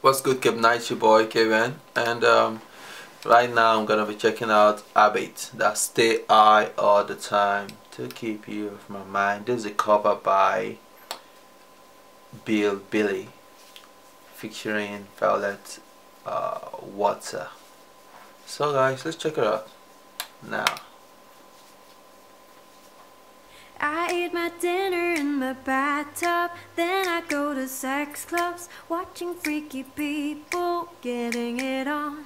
What's good, Kev Night, your boy Kevin, and um, right now I'm gonna be checking out Habit. That stay high all the time to keep you off my mind. This is a cover by BILLbilly, featuring Violette uh, Wautier. So guys, let's check it out now. I my dinner in my bathtub, then I go to sex clubs, watching freaky people getting it on.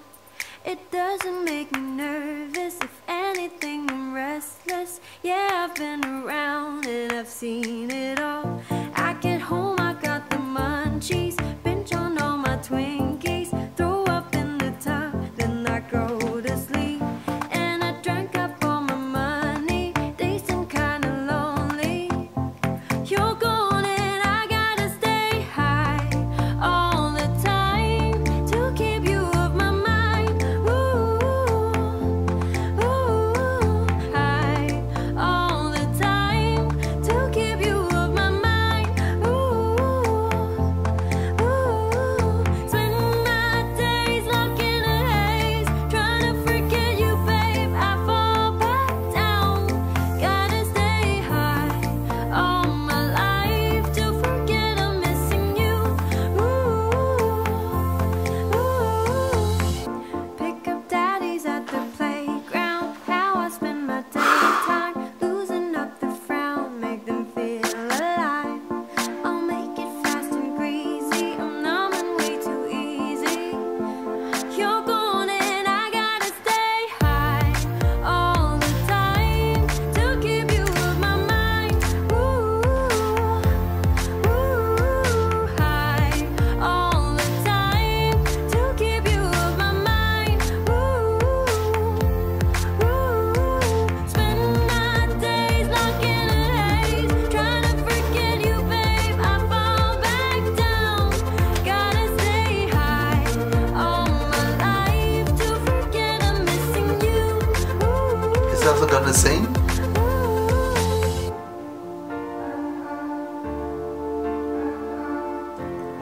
It doesn't make me nervous, if anything, I'm restless. Yeah, I've been around and I've seen it all.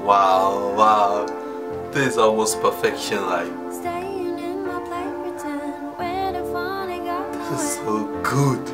Wow, wow. This is almost perfection, like Staying in my play pretend where the funny got this is so good.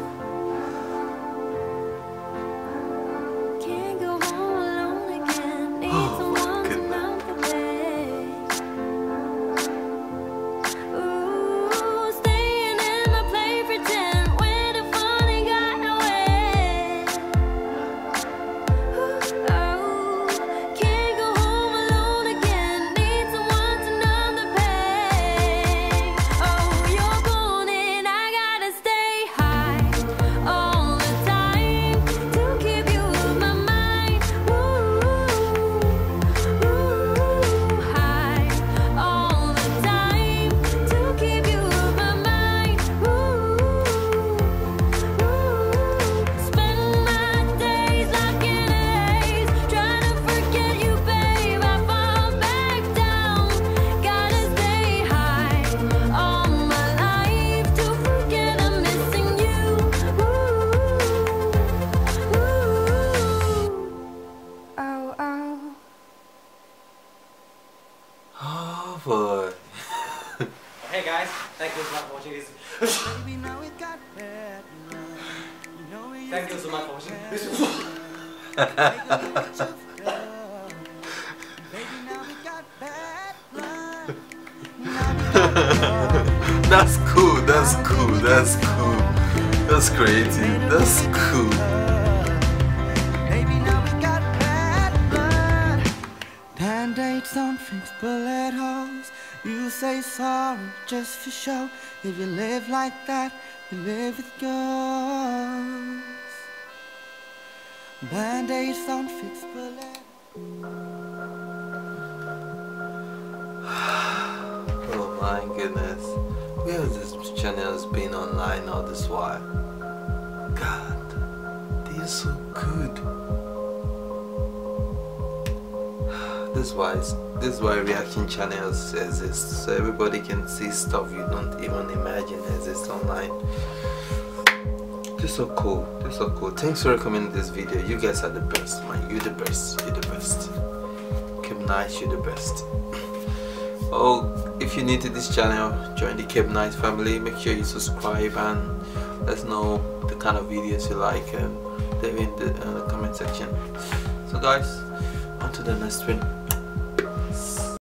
Boy. Hey guys, thank you so much for watching this. Baby, now it got bad. You know we Thank you so much for watching this. Baby, now we got bad blood. that's cool, that's cool, that's cool. That's creative, that's cool. Band-aids don't fix bullet holes. You say sorry just for show. If you live like that, you live with ghosts. Band-aids don't fix bullet. Oh my goodness. Where has this channel been online all this while? God, they are so good. This is why this is why reaction channels exist. So everybody can see stuff you don't even imagine exists online. They're so cool. They're so cool. Thanks for recommending this video. You guys are the best, man. You're the best. You're the best. Keep Night you're the best oh if you're new to this channel join the Cape Night family make sure you subscribe and let us know the kind of videos you like and leave in the, uh, the comment section so guys on to the next one